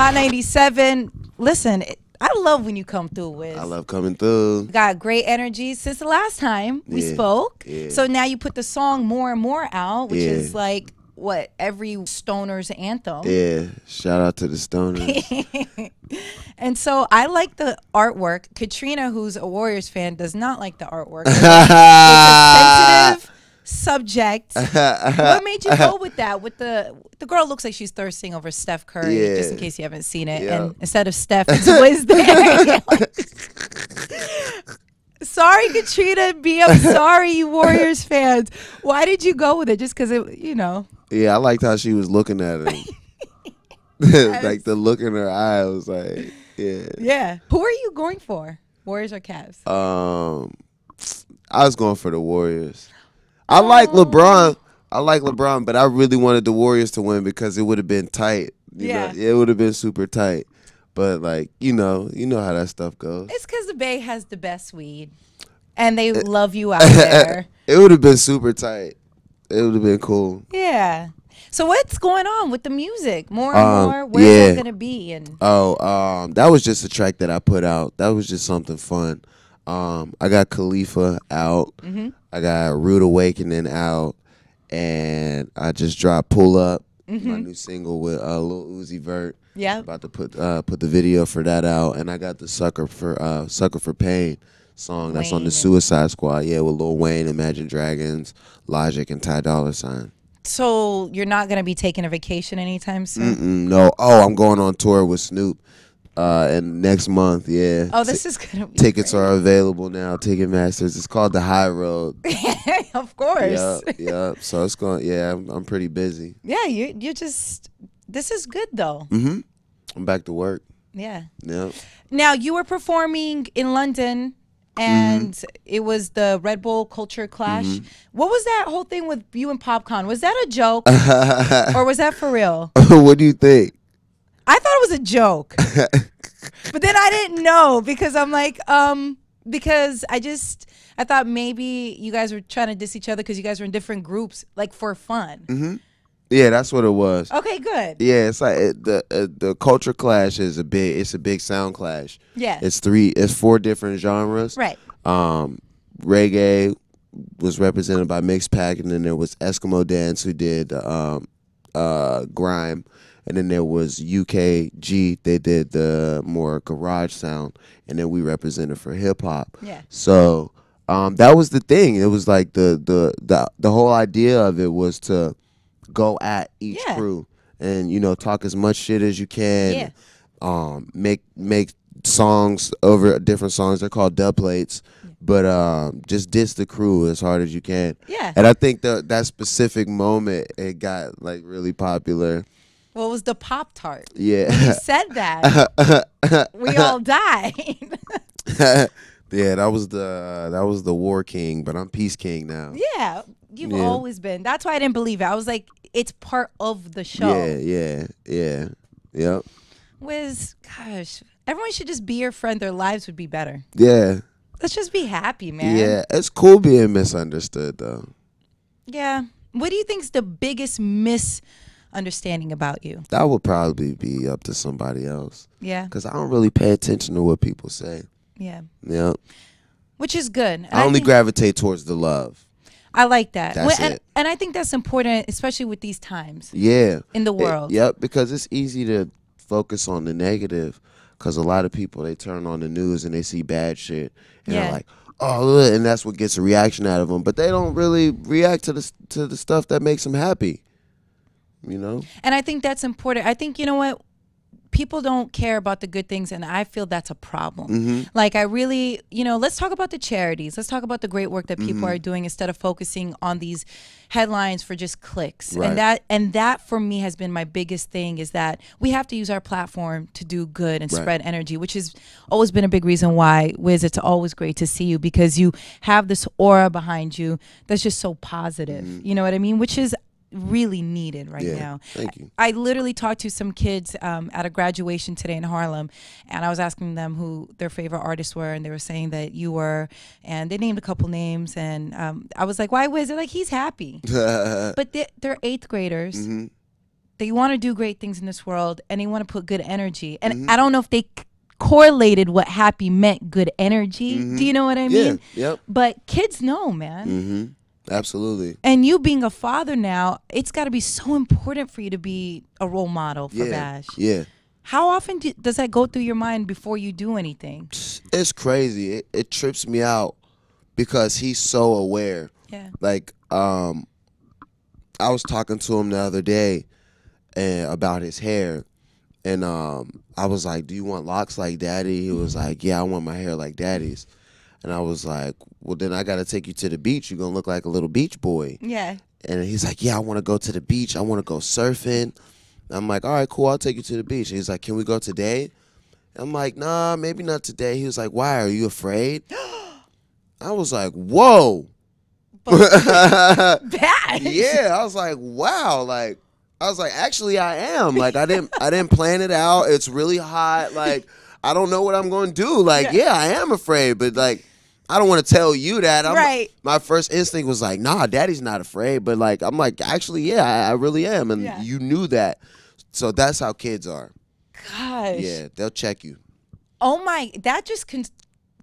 Hot 97. Listen, it- I love when you come through, Wiz. I love coming through. Got great energy since the last time we Yeah, spoke. yeah. So now you put the song more and more out, which Yeah. is like what every stoner's anthem. Yeah, shout out to the stoners. And so I like the artwork. Katrina, who's a Warriors fan, does not like the artwork. it's a sensitive subject. what made you go with that? With the the girl looks like she's thirsting over Steph Curry, just in case you haven't seen it. Yeah. And instead of Steph, it's there. sorry, Katrina B. I'm sorry, you Warriors fans. Why did you go with it? Just because it, you know. yeah, I liked how she was looking at him. like the look in her eye was like, yeah. Yeah. Who are you going for? Warriors or Cavs? Um, I was going for the Warriors. I like LeBron. I like LeBron, but I really wanted the Warriors to win because it would have been tight. You Yeah. know? it would have been super tight. But like, you know, you know how that stuff goes. It's because the Bay has the best weed, and they love you out there. it would have been super tight. It would have been cool. Yeah. So what's going on with the music? More and Um, more. Where's yeah. it gonna be? And Oh, um, that was just a track that I put out. That was just something fun. Um, I got Khalifa out. Mm-hmm. I got Rude Awakening out, and I just dropped Pull Up, my new single with uh, Lil Uzi Vert. Mm-hmm. yeah. About to put uh, put the video for that out, and I got the Sucker for uh, Sucker for Pain song that's on the Suicide Squad. Yeah, with Lil Wayne, Imagine Dragons, Logic, and Ty Dolla Sign. So you're not gonna be taking a vacation anytime soon. Mm-mm, no, oh, I'm going on tour with Snoop, uh, and next month. Yeah. Oh, this is gonna be Tickets great. are available now. Ticketmasters. It's called the High Road. of course. yeah, yeah. So it's going. Yeah, I'm, I'm pretty busy. Yeah. You you just this is good though. hmm I'm back to work. Yeah. Yeah. Now you were performing in London. And Mm-hmm. it was the Red Bull Culture Clash. What was that whole thing with you and Popcaan? Was that a joke or was that for real? what do you think? I thought it was a joke. but then I didn't know because I'm like, um, because I just I thought maybe you guys were trying to diss each other because you guys were in different groups, like for fun. Mm-hmm. Yeah, that's what it was. Okay, good. Yeah, it's like it, the uh, the culture clash is a big. It's a big sound clash. Yeah. It's three. It's four different genres. Right. Um, reggae was represented by Mixpak, and then there was Eskimo Dance who did um, uh, grime, and then there was UKG. They did the more garage sound, and then we represented for hip hop. Yeah. So um, that was the thing. It was like the the the the whole idea of it was to go at each Yeah. crew and you know talk as much shit as you can. Yeah. Um, make make songs over different songs. They're called dub plates, but um, just diss the crew as hard as you can. Yeah. And I think that that specific moment it got like really popular. What was the Pop Tart? You Yeah. said that. we all died. yeah, that was the that was the war king, but I'm peace king now. yeah. You've Yeah. always been. That's why I didn't believe it. I was like, it's part of the show. Yeah, yeah, yeah. Yep. Wiz, gosh, everyone should just be your friend. Their lives would be better. Yeah. Let's just be happy, man. Yeah. It's cool being misunderstood though. Yeah. What do you think's the biggest misunderstanding about you? That would probably be up to somebody else. Yeah. Cause I don't really pay attention to what people say. Yeah. Yeah. Which is good. And I only gravitate towards the love. I like that. That's and, it. and I think that's important, especially with these times Yeah. in the It- world. yep, because it's easy to focus on the negative because a lot of people they turn on the news and they see bad shit and Yeah. they're like, oh, and that's what gets a reaction out of them. But they don't really react to the to the stuff that makes them happy. You know? And I think that's important. I think, you know what? People don't care about the good things, and I feel that's a problem. Mm-hmm. Like, I really, you know, let's talk about the charities. Let's talk about the great work that people Mm-hmm. are doing instead of focusing on these headlines for just clicks. Right. And that, and that for me has been my biggest thing is that we have to use our platform to do good and Right. spread energy, which has always been a big reason why, Wiz, it's always great to see you because you have this aura behind you that's just so positive. You know what I mean? Which is really needed right Mm-hmm. Yeah. now. Thank you. I literally talked to some kids um, at a graduation today in Harlem, and I was asking them who their favorite artists were, and they were saying that you were, and they named a couple names, and um, I was like, "Why was it?" Like he's happy, but they, they're eighth graders, Mm-hmm. they want to do great things in this world and they want to put good energy. And Mm-hmm. I don't know if they correlated what happy meant good energy. Do you know what I Mm-hmm. Yeah. mean? Yep. But kids know, man. Absolutely. And you being a father now, it's got to be so important for you to be a role model for Yeah. Bash. Yeah. How often do, does that go through your mind before you do anything? It's crazy. It, it trips me out because he's so aware. Yeah. Like, um, I was talking to him the other day and about his hair, and um, I was like, "Do you want locks like daddy?" He was like, "Yeah, I want my hair like daddy's." And I was like, "Well, then I got to take you to the beach. You're gonna look like a little beach boy." Yeah. And he's like, "Yeah, I want to go to the beach. I want to go surfing." I'm like, "All right, cool. I'll take you to the beach." And he's like, "Can we go today?" I'm like, "Nah, maybe not today." He was like, "Why? Are you afraid?" I was like, "Whoa." Bash. yeah, I was like, "Wow!" Like, I was like, "Actually, I am." Like, I didn't, I didn't plan it out. It's really hot. Like, I don't know what I'm going to do. Like, Yeah. yeah. I am afraid, but like, I don't want to tell you that. I'm, Right. My first instinct was like, "Nah, Daddy's not afraid," but like, I'm like, actually, yeah, I, I really am, and Yeah. you knew that. So that's how kids are. Gosh. Yeah, they'll check you. Oh my, that just con-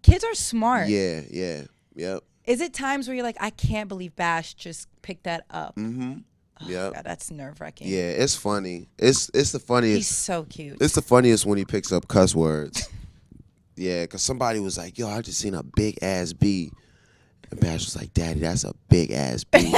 kids are smart. Yeah, yeah, yep, Is it times where you're like, I can't believe Bash just picked that up? mm-hmm, yep. God, that's nerve wracking. Yeah, it's funny. It's it's the funniest. He's so cute. It's the funniest when he picks up cuss words. yeah, because somebody was like, yo, I just seen a big ass B. And Bash was like, Daddy, that's a big ass B.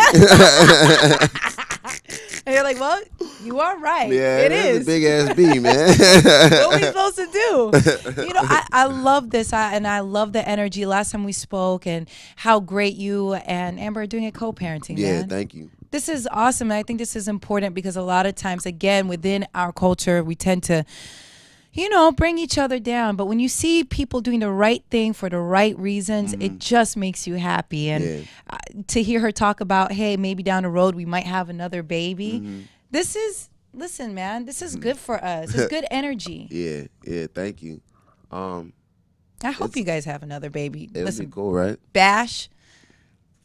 and you're like, well, you are right. yeah, it is. a big ass B, man. what are we supposed to do? You know, I, I love this, I, and I love the energy. Last time we spoke, and how great you and Amber are doing at co-parenting. yeah, man. thank you. this is awesome. And I think this is important because a lot of times, again, within our culture, we tend to, you know, bring each other down. But when you see people doing the right thing for the right reasons, it just makes you happy. And Yeah. uh, to hear her talk about, hey, maybe down the road we might have another baby. This is, listen, man, this is good for us. It's good energy. Yeah, yeah, thank you. Um, I hope you guys have another baby. it'll Listen, be cool, right? Bash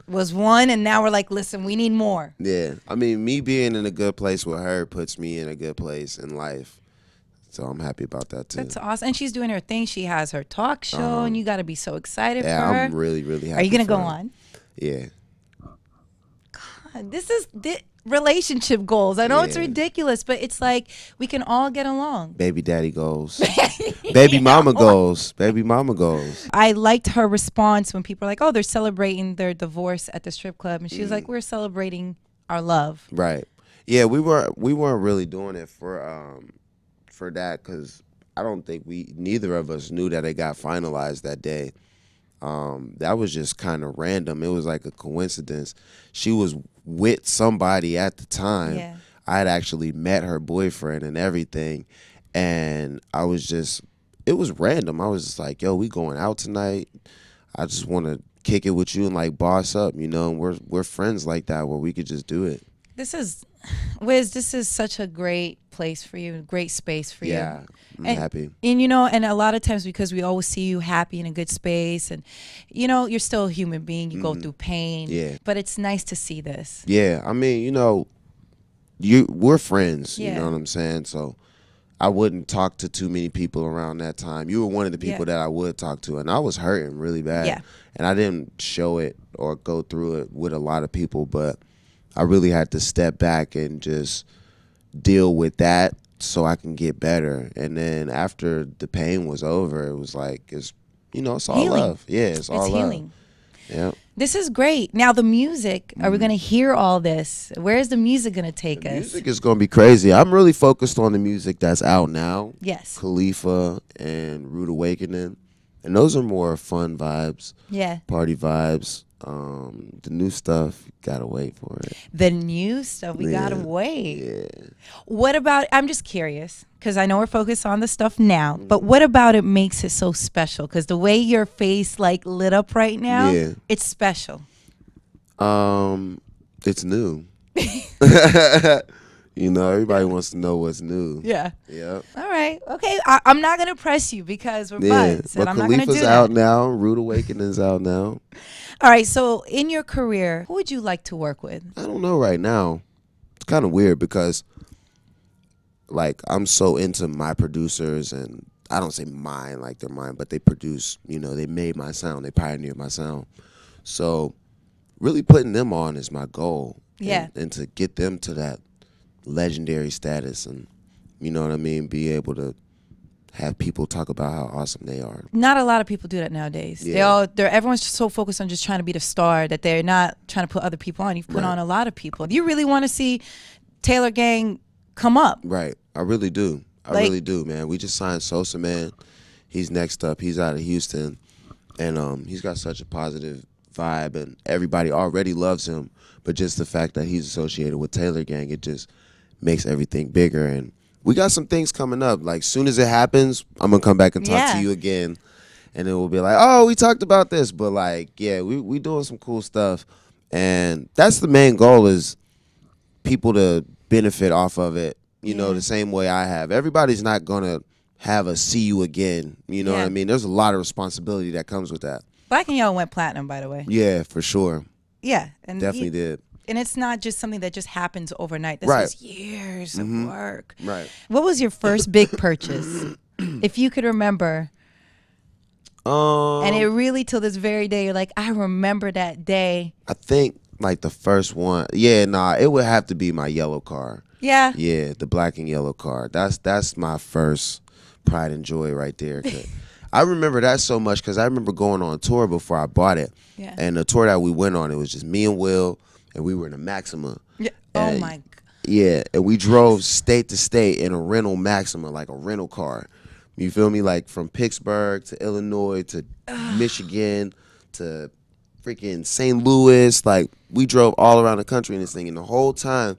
was one, and now we're like, listen, we need more. Yeah, I mean, me being in a good place with her puts me in a good place in life. So I'm happy about that too. That's awesome. And she's doing her thing. She has her talk show, and you got to be so excited Uh-huh. yeah, for her. I'm really, really happy. Are you gonna go her. on? Yeah. God, This is the relationship goals. I know it's ridiculous, but it's like we can all get along. Baby daddy goes. Baby mama goes. Baby mama goes. I liked her response when people are like, "Oh, they're celebrating their divorce at the strip club," and she Mm. was like, "We're celebrating our love." Right. Yeah, we were we weren't really doing it for um for that because I don't think we neither of us knew that it got finalized that day. Um, that was just kind of random. It was like a coincidence. She was with somebody at the time. Yeah. I had actually met her boyfriend and everything, and I was just it was random. I was just like, "Yo, we going out tonight? I just want to kick it with you and like boss up, you know. And we're we're friends like that where we could just do it." This is, Wiz. This is such a great place for you, great space for you. Yeah, I'm And- happy. And you know, and a lot of times because we always see you happy in a good space, and you know, you're still a human being. You go through pain. Mm-hmm. Yeah. But it's nice to see this. Yeah, I mean, you know, you we're friends. Yeah. You know what I'm saying? So I wouldn't talk to too many people around that time. You were one of the people Yeah. that I would talk to, and I was hurting really bad. Yeah. And I didn't show it or go through it with a lot of people, but I really had to step back and just deal with that so I can get better. And then after the pain was over, it was like it's you know it's all Healing. love. Yeah, it's, all it's love. healing. Yeah. This is great. Now the music. Are Mm-hmm. we going to hear all this? Where is the music going to take us? Music is gonna be crazy. I'm really focused on the music that's out now. Yes. Khalifa and Rude Awakening. And those are more fun vibes, Yeah. party vibes. Um, the new stuff, gotta wait for it. The new stuff. We got to wait. Yeah. What about? I'm just curious because I know we're focused on the stuff now, but Mm-hmm. what about it makes it so special? Because the way your face like lit up right now, Yeah. it's special. Um, it's new. you know, everybody wants to know what's new. Yeah. Yep. All right. Okay. I, I'm not gonna press you because we're Yeah. buds, and But I'm not gonna do Khalifa's that. out now. Rude Awakening's out now. All right. So, in your career, who would you like to work with? I don't know right now. It's kind of weird because like I'm so into my producers and I don't say mine like they're mine, but they produce, you know, they made my sound, they pioneered my sound. So really putting them on is my goal. Yeah. And, and to get them to that legendary status and you know what I mean, be able to have people talk about how awesome they are. Not a lot of people do that nowadays. Yeah. They all they're everyone's just so focused on just trying to be the star that they're not trying to put other people on. You've put Right. on a lot of people. You really want to see Taylor Gang come up. Right. I really do. I Like- really do, man. We just signed Sosamann. He's next up. He's out of Houston. And um he's got such a positive vibe and everybody already loves him. But just the fact that he's associated with Taylor Gang, it just makes everything bigger and we got some things coming up. Like soon as it happens, I'm gonna come back and talk Yeah. to you again. And then we'll be like, oh, we talked about this. But like, yeah, we we doing some cool stuff. And that's the main goal is people to benefit off of it. You know, the same way I have. Everybody's not gonna have a see you again. You know what I mean? There's a lot of responsibility that comes with that. Black and Yellow went platinum, by the way. Yeah, for sure. Yeah, and Definitely you- did. And it's not just something that just happens overnight. This Right. was years of Mhm. work. Right. What was your first big purchase, if you could remember? Um and it really, till this very day, you're like, I remember that day. I think like the first one, yeah, nah, it would have to be my yellow car. Yeah. Yeah, the black and yellow car. That's that's my first pride and joy right there. I remember that so much because I remember going on tour before I bought it, Yeah. and the tour that we went on, it was just me and Will, and we were in a Maxima. yeah. Oh and- my. g- Yeah, and we drove state to state in a rental Maxima, like a rental car. You feel me? Like from Pittsburgh to Illinois to Michigan to freaking St. Louis. Like we drove all around the country in this thing, and the whole time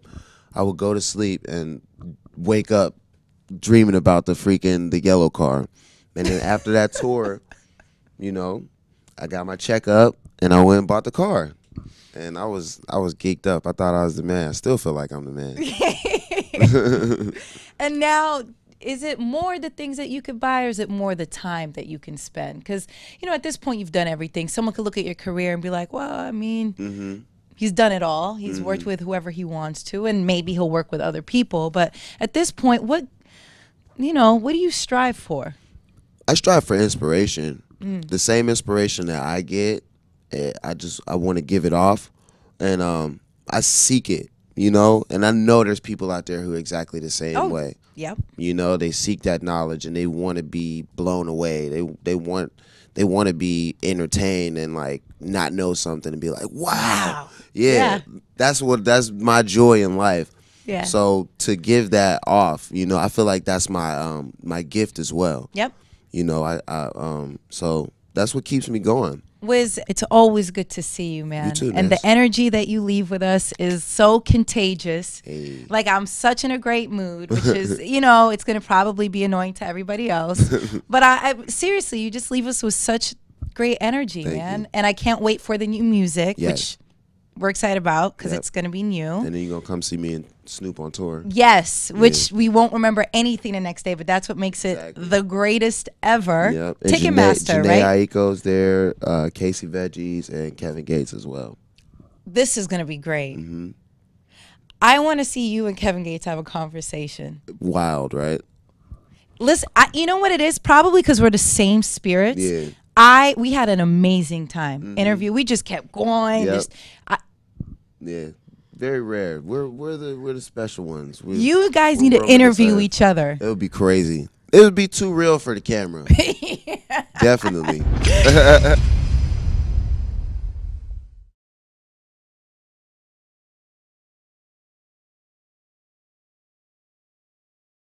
I would go to sleep and wake up dreaming about the freaking the yellow car. And then after that tour, you know, I got my checkup and I went and bought the car. And I was I was geeked up. I thought I was the man. I still feel like I'm the man. And now, is it more the things that you could buy, or is it more the time that you can spend? Because you know, at this point, you've done everything. Someone could look at your career and be like, "Well, I mean, hmm he's done it all. He's Mm-hmm. worked with whoever he wants to, and maybe he'll work with other people." But at this point, what you know, what do you strive for? I strive for inspiration. Mm. The same inspiration that I get, I just I want to give it off, and um, I seek it. You know, and I know there's people out there who are exactly the same Oh. way. Yep. You know, they seek that knowledge and they want to be blown away. They they want they want to be entertained and like not know something and be like, wow, Wow. Yeah, Yeah. that's what that's my joy in life. Yeah. So to give that off, you know, I feel like that's my um my gift as well. Yep. You know, I, I um so that's what keeps me going. Wiz, it's always good to see you, man. too, and the energy that you leave with us is so contagious. Hey. Like I'm such in a great mood, which is, you know, it's gonna probably be annoying to everybody else. but I, I seriously, you just leave us with such great energy, Thank man. you. And I can't wait for the new music, Yes. which we're excited about because Yep. it's gonna be new. And then you're gonna come see me and Snoop on tour. Yes, which we won't remember anything the next day, but that's what makes it Exactly. the greatest ever. Yep. Ticketmaster, Jhené, Jhené right? Aiko's there, uh, Casey Veggies, and Kevin Gates as well. This is gonna be great. hmm I want to see you and Kevin Gates have a conversation. Wild, right? Listen, I, you know what it is? Probably because we're the same spirits. Yeah. I we had an amazing time interview. We just kept going. Yep. Just I, Yeah. Very rare. We're we're the we're the special ones. We, you guys need to interview each other. It would be crazy. It would be too real for the camera. Definitely.